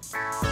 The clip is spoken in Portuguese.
Música